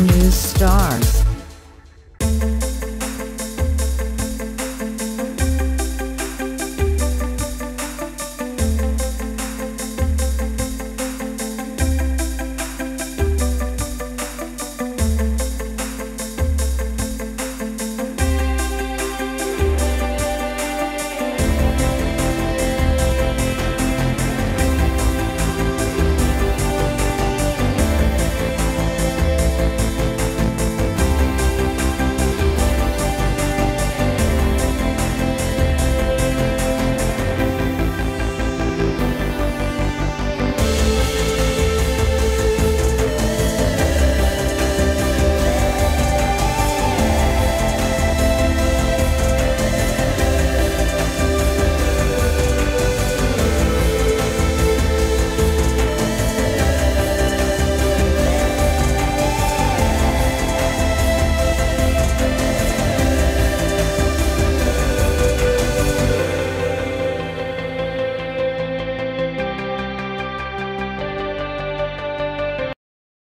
New Stars